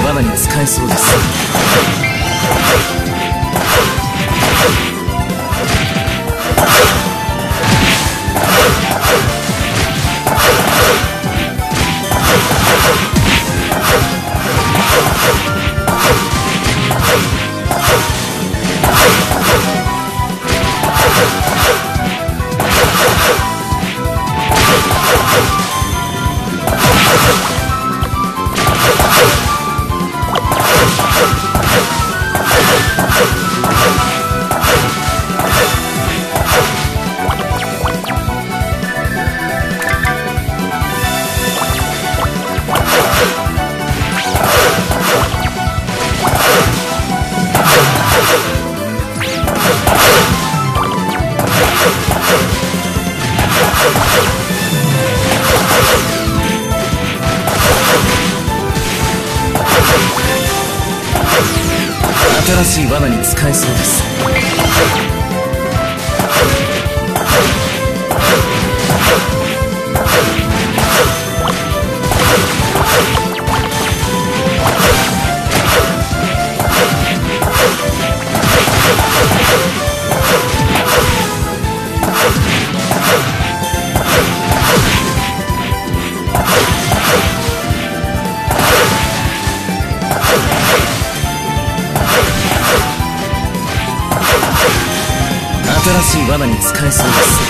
い罠に使えそうです。い罠新しい罠に使えそうです。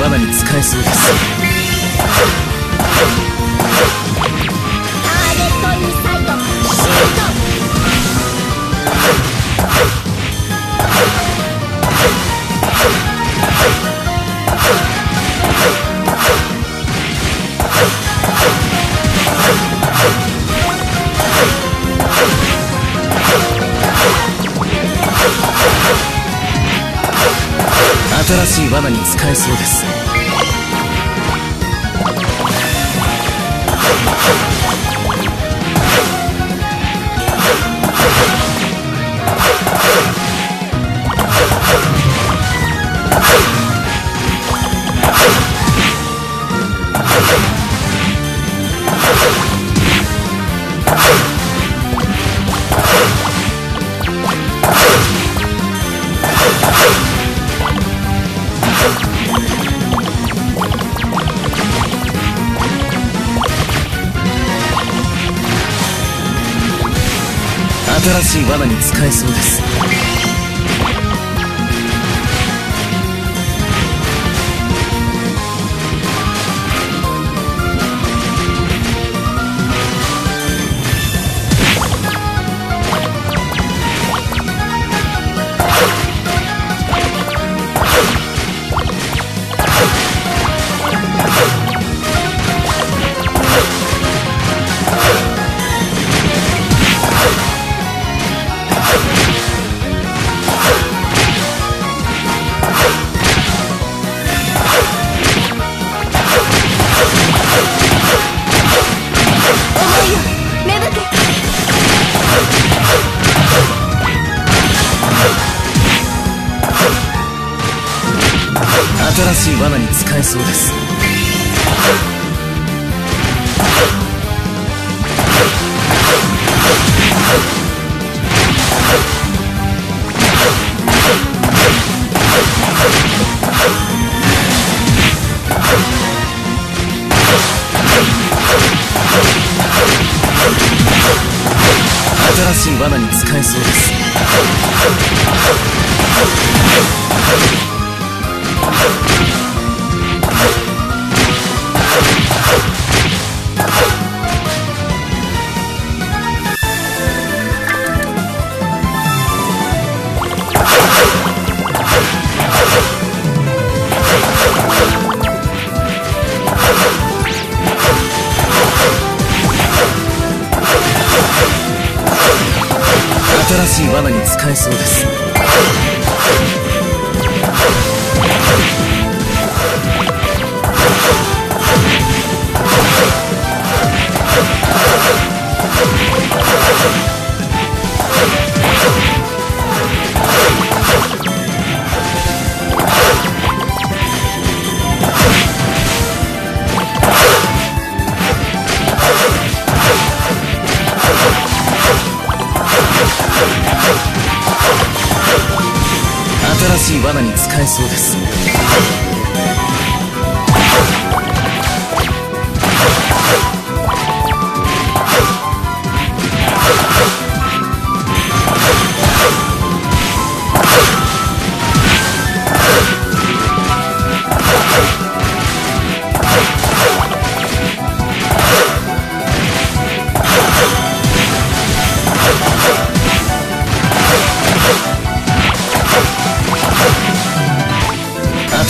罠に使えそうです。新しい罠に使えそうです。新しい罠に使えそうです。しい罠に使えそうです。新しい罠に使えそうです。新しい罠に使えそうです。しい罠に使えそうです。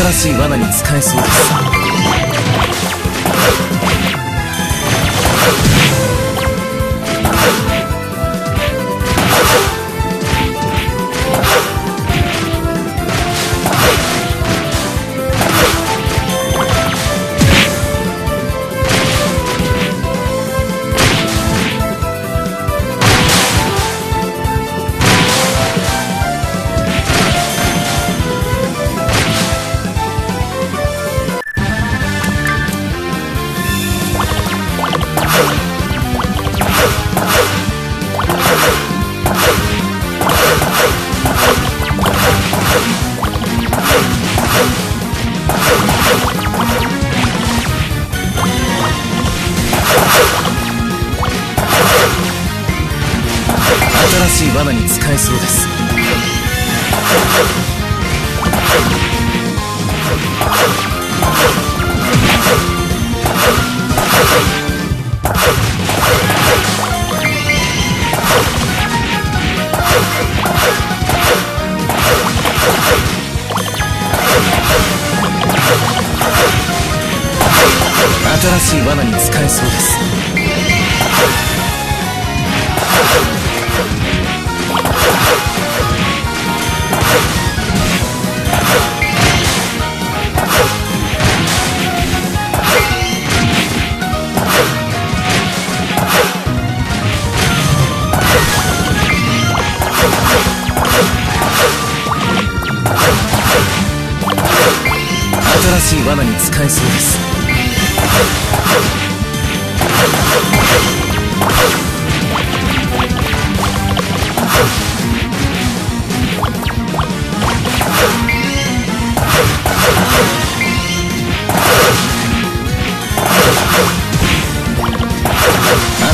新しい罠に使えそうです。しい罠に使えそうです。新しい罠に使えそうです。罠に使えそうです。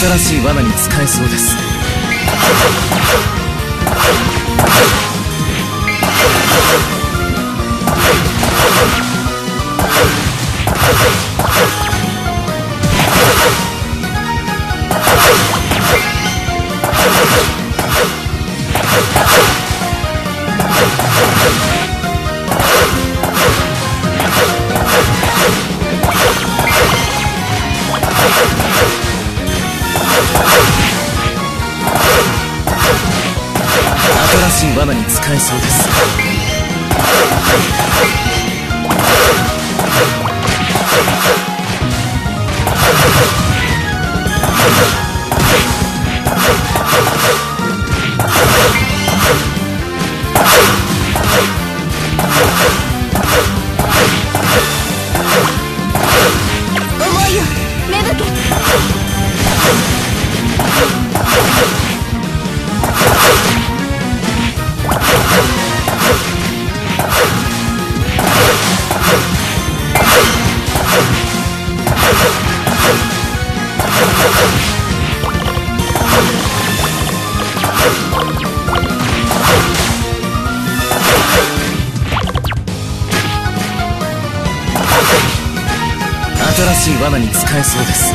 新しい罠に使えそうです。罠に使えそうです。新しい罠に使えそうです。